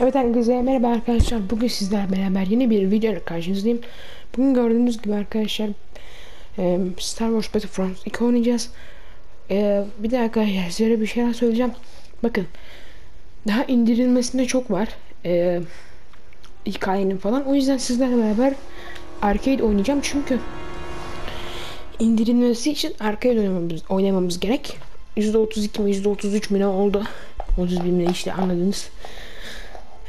Evet herkese merhaba arkadaşlar. Bugün sizlerle beraber yeni bir video ile karşınızdayım. Bugün gördüğünüz gibi arkadaşlar e, Star Wars Battlefront 2 oynayacağız. E, bir de arkadaşlar size bir şeyler söyleyeceğim. Bakın daha indirilmesinde çok var. E, hikayenin falan. O yüzden sizlerle beraber arcade oynayacağım. Çünkü indirilmesi için arcade oynamamız, oynamamız gerek. %32 mi %33 mi ne oldu? 31 mi işte anladınız.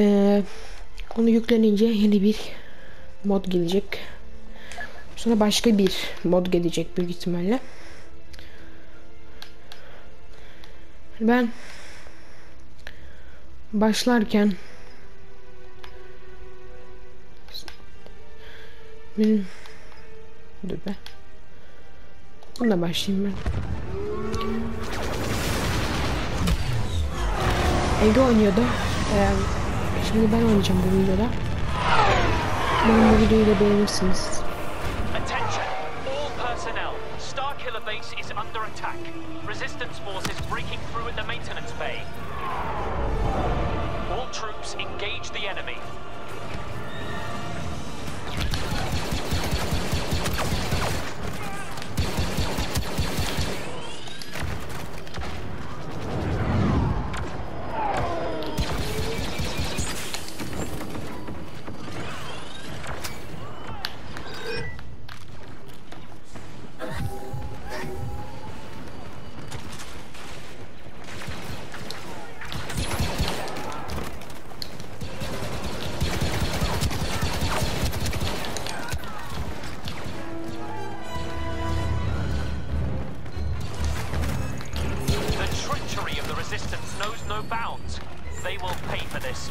Ee, onu yüklenince yeni bir mod gelecek. Sonra başka bir mod gelecek büyük ihtimalle. Ben başlarken benim dur be. Bununla başlayayım ben. Ege oynuyordu. Ee, Şimdi ben oynayacağım bu videoda. Umarım bu videoyu da beğenirsiniz. Attention, all personnel. Starkiller base is under attack. Resistance forces breaking through at the maintenance bay. All troops engage the enemy. They will pay for this.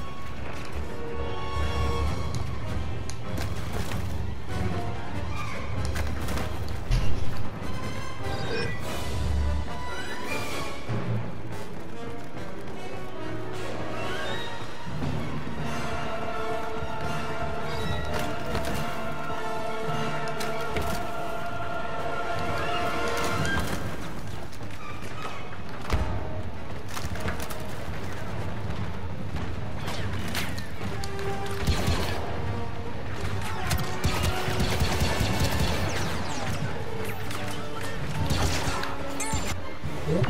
Benim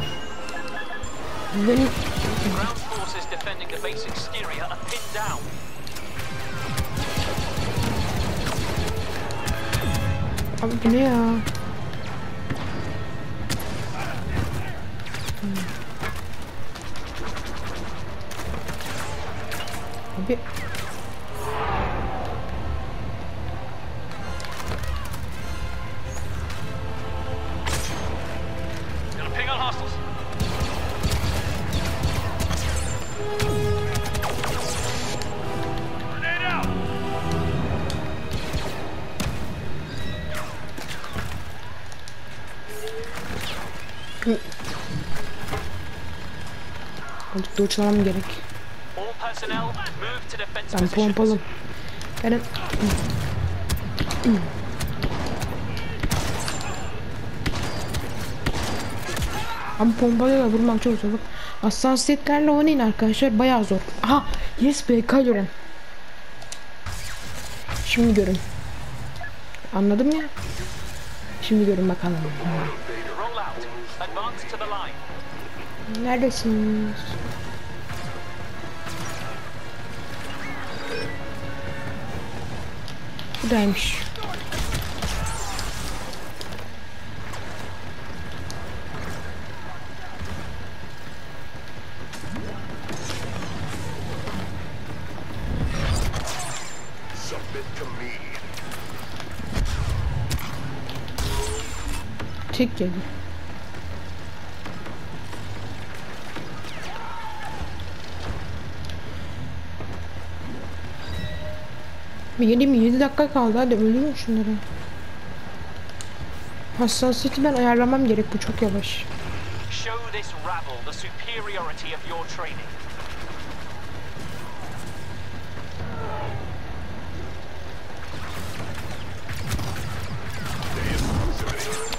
Ground forces defending the base exterior are pinned down. abi bu ne ya? Da uçmam gerek. Ben pompalım. Benim Ama pompalıyla vurmak çok zor. Hassasiyetlerle oynayın arkadaşlar bayağı zor. Aha yes be Ren. Şimdi görün. Anladım ya. Şimdi görün bakalım. Neredesiniz? Buradaymış. Tek geldi. 7 mi 7 dakika kaldı hadi öldürün şunları. Hassasiyeti ben ayarlamam gerek bu çok yavaş.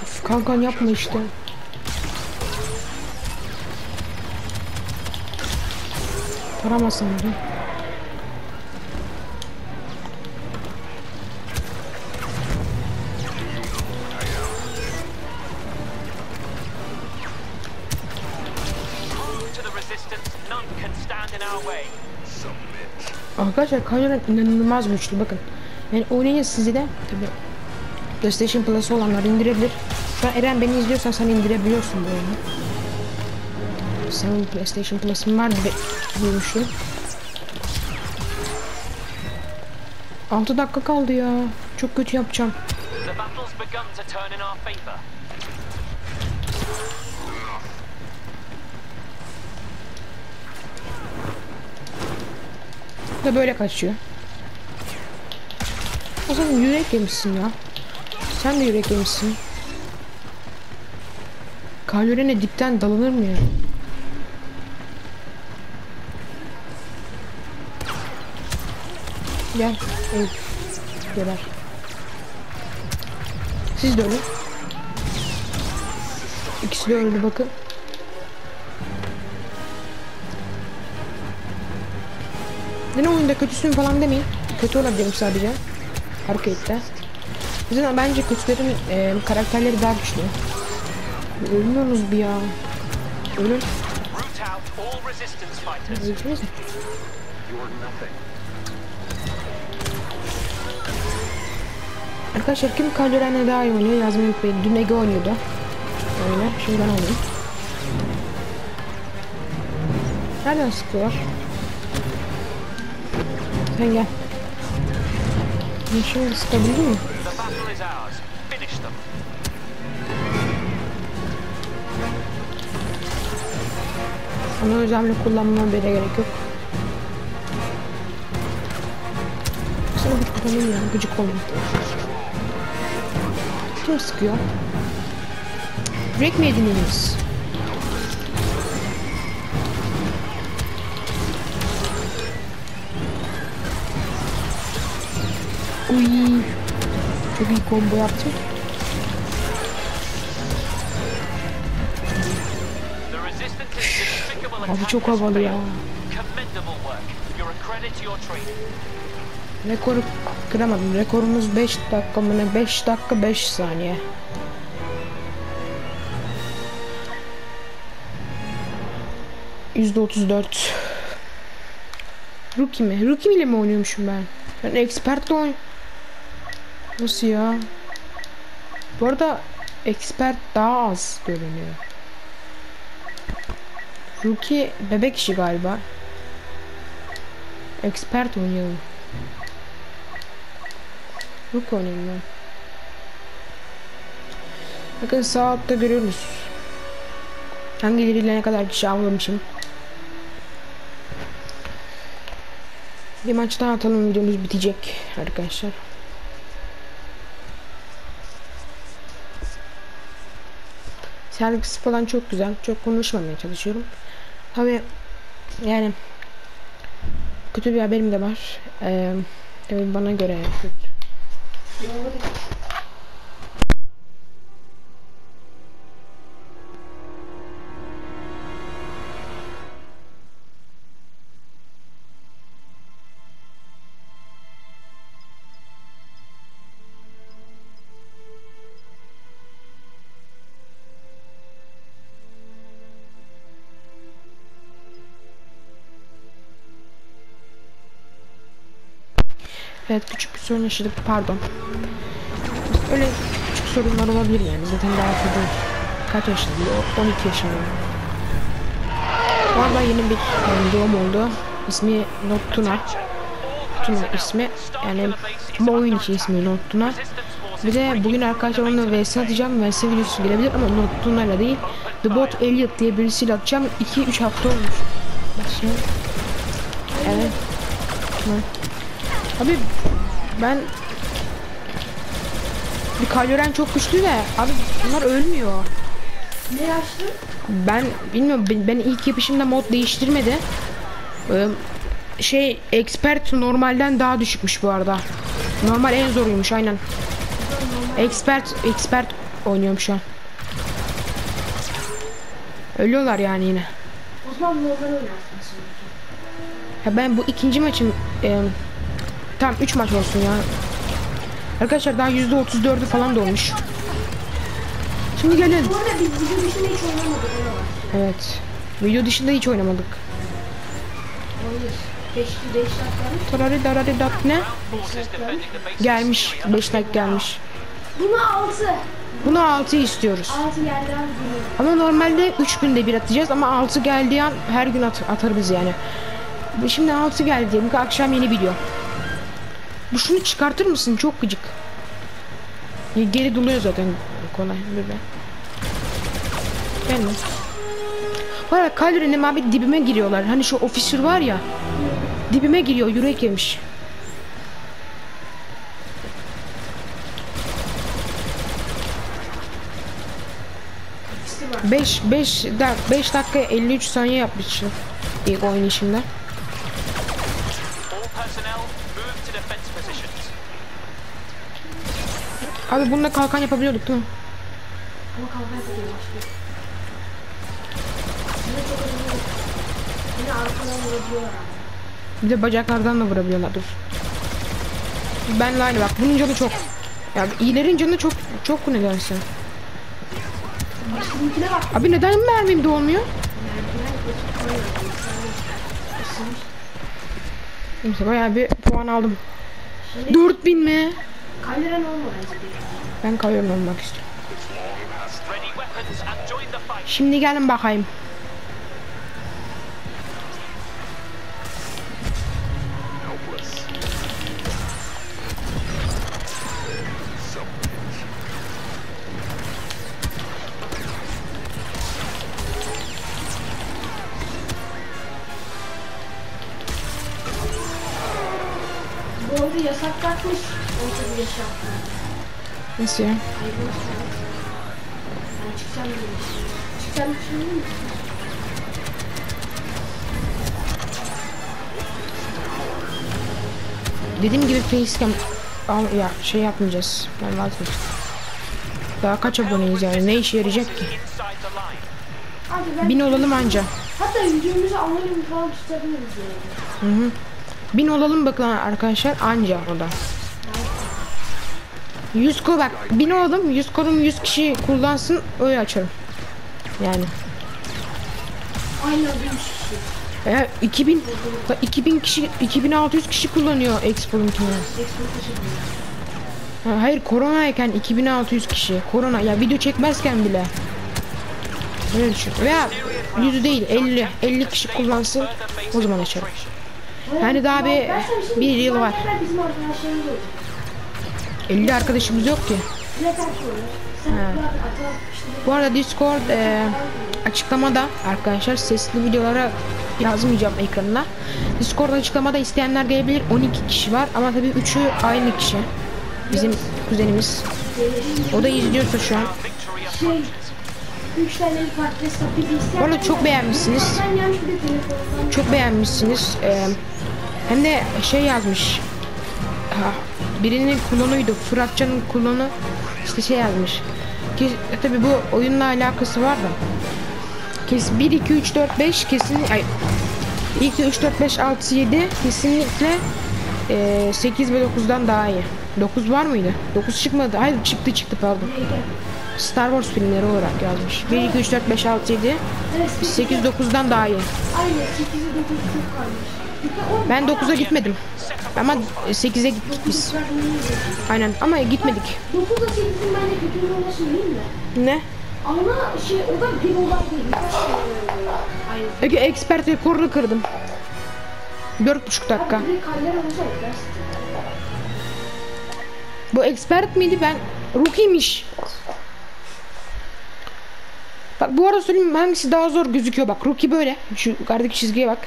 Of Kankan yapma işte. Taramasın beni. Arkadaşlar Kaioren inanılmaz güçlü bakın. Yani oynayın sizi de tabi PlayStation Plus olanlar indirebilir. Şu an Eren beni izliyorsan sen indirebiliyorsun bu oyunu. Senin PlayStation Plus'ın var gibi duymuştum. 6 dakika kaldı ya. Çok kötü yapacağım. The battle's begun to turn in our favor. Da böyle kaçıyor. O zaman yürek yemişsin ya. Sen de yürek yemişsin. Kalorine dipten dalınır mı ya? Gel. Evet. Geber. Siz de ölün. İkisi de öldü bakın. Yine oyunda kötüsün falan demeyin. Kötü olabilirim sadece. Arcade'de. Zaten bence kötülerin e, karakterleri daha güçlü. Ölmüyorsunuz bir ya. Mü? You're nothing. Arkadaşlar kim Kalyoren'e daha iyi oynuyor yazmayı unutmayın. Dün Ege oynuyordu. Öyle. Şimdi ben oynayayım. Nereden sıkıyorlar? Sen gel. Şimdi sıkabildin mi? Onu özellikle kullanmama bile gerek yok. Sana gıcık olayım ya, gıcık olayım. Kim sıkıyor? Break mi ediniyoruz? Uy. Çok iyi combo despicable Abi çok havalı ya. Rekoru kıramadım. Rekorumuz 5 dakika mı ne? 5 dakika 5 saniye. Yüzde otuz dört. Rookie mi? Rookie ile mi oynuyormuşum ben? Ben expertle oyn... Nasıl ya? Bu arada expert daha az görünüyor. Rookie bebek işi galiba. Expert oynayalım. Rook oynayayım ben. Bakın sağ altta görüyoruz. Hangileriyle ne kadar kişi avlamışım. Bir maç daha atalım videomuz bitecek arkadaşlar. Sergisi falan çok güzel. Çok konuşmamaya çalışıyorum. Tabi yani kötü bir haberim de var. Ee, bana göre kötü. Evet küçük bir sorun yaşadık pardon. Öyle küçük sorunlar olabilir yani zaten daha fazla kaç yaşındayım? O 12 yaşındayım. Arada yeni bir yani doğum oldu. İsmi Noctuna. Tuna ismi yani bu oyun için ismi Noctuna. Bir de bugün arkadaşlar onunla vs atacağım. vs videosu gelebilir ama Noctuna ile değil. The Bot Elliot diye birisiyle atacağım. 2-3 hafta olmuş. Başlayalım. Evet. Tamam. Abi ben bir kalören çok güçlü de abi bunlar ölmüyor. Ne yaşlı? Ben bilmiyorum ben, ben ilk yapışımda mod değiştirmedi. Ee, şey expert normalden daha düşükmüş bu arada. Normal en zoruymuş aynen. Expert expert oynuyorum şu an. Ölüyorlar yani yine. O zaman normal oynarsın Ya ben bu ikinci maçım e, tam 3 maç olsun ya. Arkadaşlar daha %34'ü falan dolmuş. Şimdi gelin. Bu arada biz video dışında hiç oynamadık. Evet. Video dışında hiç oynamadık. Oyun 5 5 dakika. Tarari darari dat ne? Gelmiş. 5 like gelmiş. Buna 6. Buna 6 istiyoruz. 6 geldi abi. Ama normalde 3 günde bir atacağız ama 6 geldiği an her gün at atarız yani. Şimdi 6 geldi diyelim ki akşam yeni video. Bu şunu çıkartır mısın? Çok gıcık. Ya Geri doluyor zaten kolay böyle. Gelme. Var ya Kalori'nin abi dibime giriyorlar. Hani şu ofisir var ya. Dibime giriyor yürek yemiş. Var. 5 5 5 dakika 53 saniye yapmışım ilk. All Abi bununla kalkan yapabiliyorduk değil mi? Ama başlıyor. Yine çok önemli. Yine arkadan vurabiliyorlar abi. Bir de bacaklardan da vurabiliyorlar dur. Ben de aynı bak bunun canı çok. Ya iyilerin canı çok çok. Bizimkine bak. Abi neden mermim dolmuyor? Neyse bayağı bir puan aldım. 4000 mi? Kaleren olma bence. Ben kalıyorum olmak istiyorum. Şimdi gelin bakayım. Bu yasak kalkmış. 18 yaş altına. Nasıl ya? Hayırlı olsun. Ben çıkacağım demiş. Çıkacağım düşünüyor musun? Dediğim gibi facecam al ya şey yapmayacağız. Ben vazgeçtim. Daha kaç aboneyiz yani ne işe yarayacak ki? Abi ben... Bin olalım anca. Hatta videomuzu anonim falan tutabiliriz yani. Bin olalım bakın arkadaşlar anca o da. 100 ko bak bin olalım 100 kodum 100 kişi kullansın öyle açarım. Yani. Aynen bir üç kişi. E, 2000 bak 2000 kişi 2600 kişi kullanıyor Expo'nunkini. Ha, Hayır koronayken 2600 kişi. Korona ya video çekmezken bile. Böyle düşün. Veya 100 değil 50 50 kişi kullansın o zaman açarım. Yani daha bir- bir yıl var. Bizim. 50 arkadaşımız yok ki. İşte. Bu arada Discord e, açıklamada arkadaşlar sesli videolara yazmayacağım ekranına. Discord açıklamada isteyenler gelebilir. 12 kişi var ama tabii 3'ü aynı kişi. Bizim kuzenimiz. O da izliyorsa şu an. Bu arada çok beğenmişsiniz. Çok beğenmişsiniz. E, hem de şey yazmış. Ha, birinin klonuydu. Fıratcan'ın klonu işte şey yazmış. Ki tabii bu oyunla alakası var da. Kes 1 2 3 4 5 kesin ay 2 3 4 5 6 7 kesinlikle e, 8 ve 9'dan daha iyi. 9 var mıydı? 9 çıkmadı. Hayır çıktı çıktı pardon. Star Wars filmleri olarak yazmış. 1 2 3 4 5 6 7 Evet, 8 9'dan daha iyi. Aynen 8'e 9 çok kalmış. Ben bayağı 9'a gitmedim. Ama 8'e gittik biz. Aynen ama gitmedik. 9'da 8'in bence kötü olması değil mi? Ne? Ama şey o da bir olay değil. Aynen. Ege expert rekorunu kırdım. 4,5 dakika. Abi. Bu expert miydi ben? Rookie'miş. Bak bu arada söyleyeyim hangisi daha zor gözüküyor bak. Rookie böyle. Şu yukarıdaki çizgiye bak.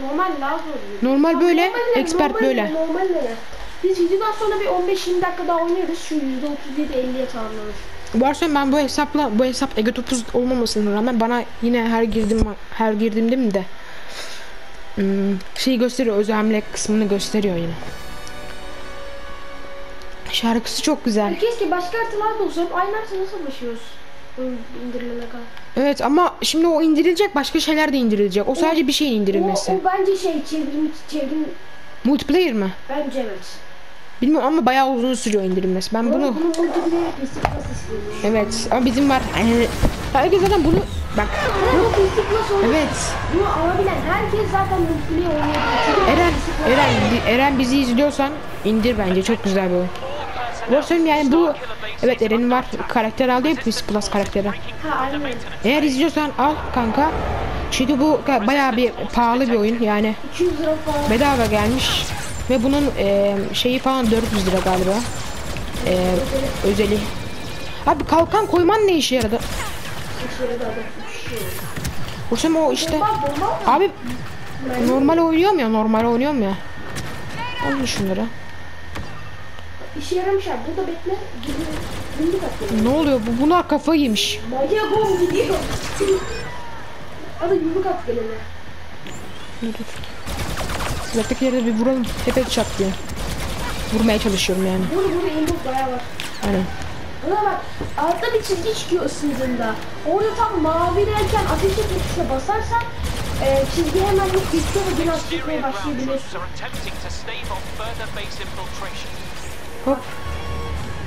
Normal daha zor. Normal böyle, normal ne? expert Normal böyle. ne? Normal ne? Biz videodan sonra bir 15-20 dakika daha oynarız. Şu %37 50'ye tamamlanır. Bu arada ben bu hesapla bu hesap Ege Topuz olmamasına rağmen bana yine her girdim her girdiğimde mi de hmm, şey gösteriyor öz hamle kısmını gösteriyor yine. Şarkısı çok güzel. Keşke başka haritalar da olsa. Hep aynı nasıl başlıyoruz? Oyun indirilene kadar. Evet ama şimdi o indirilecek başka şeyler de indirilecek. O sadece bir şeyin O, indirilmesi. o bence şey çevrim çevrim Multiplayer mi? bence evet. Bilmiyorum ama bayağı uzun sürüyor indirilmesi. Ben Bunu evet ama bizim var. Ee, Herkes zaten bunu bak. Evet. bunu alabilen herkes zaten multiplayer. Çünkü Eren, Eren, Eren bizi izliyorsan indir bence çok güzel bir oyun. Söyleyeyim yani bu evet Eren'in var karakter aldı ya PS Plus karakteri. Eğer izliyorsan al kanka. Çünkü bu bayağı bir pahalı bir oyun yani 200 lira falan. bedava gelmiş ve bunun e, şeyi falan 400 lira galiba. E, özeli. Abi kalkan koyman ne işe yaradı? Hocam o işte. Abi normal oynuyorum ya normal oynuyorum ya. Alın şunları. İşe yaramış abi. Burada bekle. Gündük atıyor. Ne oluyor bu? Bunlar kafayı yemiş. Manyak oğlum gidiyor. Hadi yumruk at gelene. Dur dur. Uzaktakileri de bir vuralım. Hep çatlıyor. Vurmaya çalışıyorum yani. Burada burada inbok bayağı var. Aynen. Buna bak altta bir çizgi çıkıyor ısındığında. Orada tam mavideyken ateş etme tuşuna basarsan e, çizgi hemen yok bitiyor ve biraz çıkmaya Exterior Hop.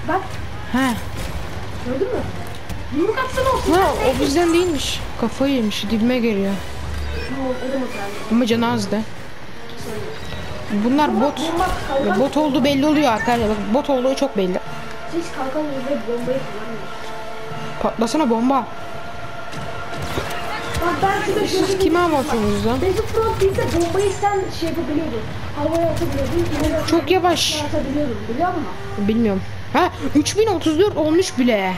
Bak He. gördün mü? Yumruk atsana olsun. Ha o bizden değilmiş. Kafayı yemiş. Dibime geliyor. Da. Ama canı azdı. Bunlar bot. Kalkan. Bot olduğu belli oluyor arkadaşlar. Bak, Bot olduğu çok belli. Siz kalkan ve bombayı kullanmıyor. Patlasana bomba. Siz kime hava atıyorsunuz lan? Battlefront 1'de bombayı sen şey yapabiliyordun. Havaya atabiliyordun. Çok yavaş. Atabiliyordun biliyor musun? Bilmiyorum. Ha 3034 olmuş bile.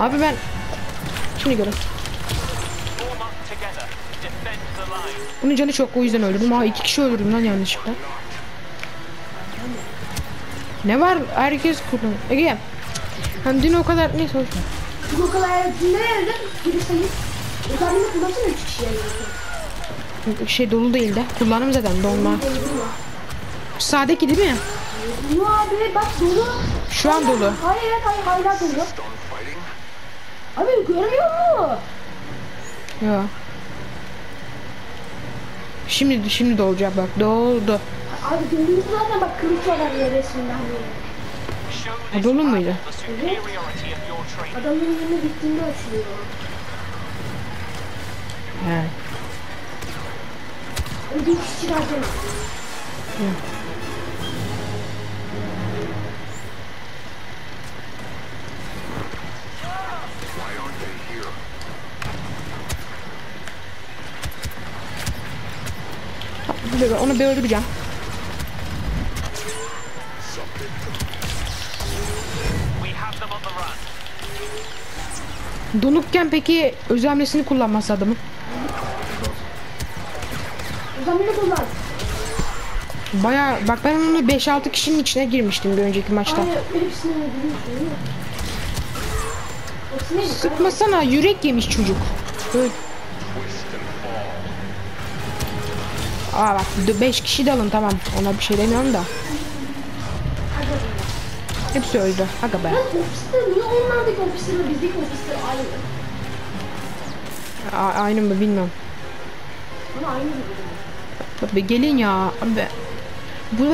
Abi ben şimdi görün. Bunun canı çok o yüzden öldürdüm. Ha iki kişi öldürdüm lan yanlışlıkla. Ne var? Herkes kullan. Ege. Hem dün o kadar neyse hoş. Bu o kadar nerede? Biri sayıp. Özelliğini kullansana 3 kişiye yaratıyorum. Şey dolu değil de. Kullanım zaten dolma. Sağdaki değil mi? Yo abi bak dolu. Şu an dolu. Hayır hayır hayır hala dolu. Abi görmüyor mu? Ya. Şimdi şimdi dolacak bak. Doldu. Abi gördüğünüz zaten bak kılıç var hani resminde hani. Dolu muydu? training. Adamın yerine gittiğinde açılıyor. He. Ödül kişi dakika, Onu bir öldüreceğim. Donukken peki özelmesini kullanması adamın. Baya bak ben onu 5-6 kişinin içine girmiştim bir önceki maçta. Mi? Sıkmasana yürek yemiş çocuk. Öl. Aa bak 5 kişi de alın tamam ona bir şey demiyorum da. Hepsi öldü. Aga be. Ben ofiste niye onlardaki ofislerle bizdeki ofisler aynı? A- aynı mı bilmiyorum. Ama aynı gibi. Abi gelin ya. Abi. Bu,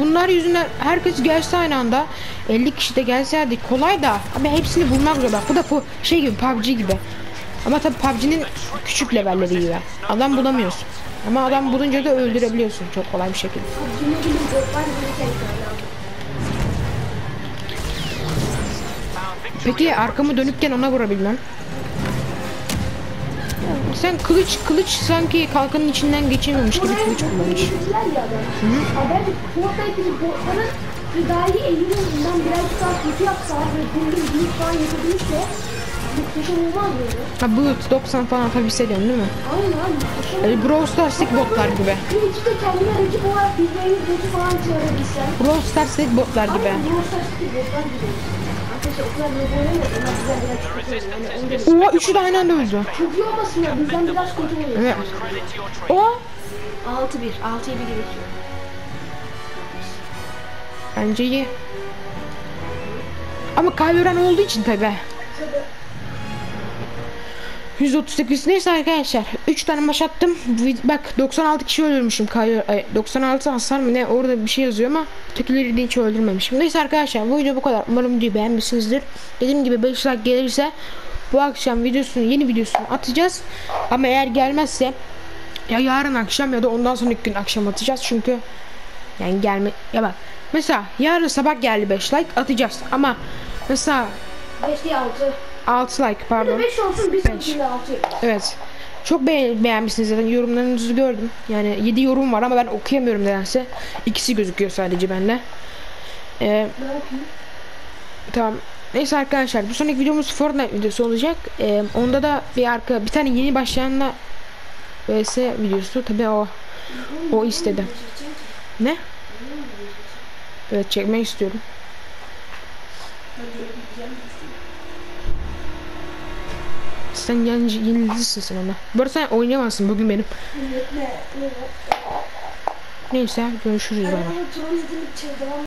bunlar yüzünden herkes gelse aynı anda 50 kişi de gelseydi kolay da abi hepsini bulmak zor. Bu da bu şey gibi PUBG gibi. Ama tabi PUBG'nin küçük levelleri gibi. Adam bulamıyorsun. Ama adam bulunca da öldürebiliyorsun çok kolay bir şekilde. Peki arkamı dönükken ona vurabilmem sen kılıç kılıç sanki kalkanın içinden geçemiyormuş gibi kılıç kullanmış gıdayı elinden birazcık daha kötü yapsalar ve gündüz büyük falan yapabilse muhteşem olmaz mıydı? ha boot 90 falan tabi hissediyorsun değil mi? Aynen muhteşem. E, Brawl Stars'taki botlar gibi iki de kendine rakip olarak birilerinin botu falan çağırabilsen. Brawl Stars'taki botlar gibi Ama Brawl Stars'taki botlar gibi. Oha üçü de aynı anda öldü Çok iyi olmasın ya bizden biraz kötü oynuyor. Evet. Credit to your training. O 6-1. 6'ya 1 gerekiyor. bence iyi. Ama kaybeden olduğu için tabi. 138 neyse arkadaşlar 3 tane maç attım bak 96 kişi öldürmüşüm Kayo, ay, 96 hasar mı ne orada bir şey yazıyor ama ötekileri hiç öldürmemişim neyse arkadaşlar bu video bu kadar umarım videoyu beğenmişsinizdir dediğim gibi 5 like gelirse bu akşam videosunu yeni videosunu atacağız. Ama eğer gelmezse ya yarın akşam ya da ondan sonraki gün akşam atacağız. Çünkü yani gelme ya bak mesela yarın sabah geldi 5 like atacağız. Ama mesela 5 değil 6. 6 like pardon. 5 olsun bir sonrakinde 6 Evet. Çok beğen beğenmişsiniz zaten yorumlarınızı gördüm. Yani 7 yorum var ama ben okuyamıyorum nedense. İkisi gözüküyor sadece bende. Ee, tamam. Neyse arkadaşlar bu sonraki videomuz Fortnite videosu olacak. Ee, onda da bir arka bir tane yeni başlayanla vs videosu tabi o o istedi. Ne? Evet çekmek istiyorum. Sen yani yenilicisin sen ona. Bu arada sen oynayamazsın bugün benim. Ne? Ne? Neyse görüşürüz için devam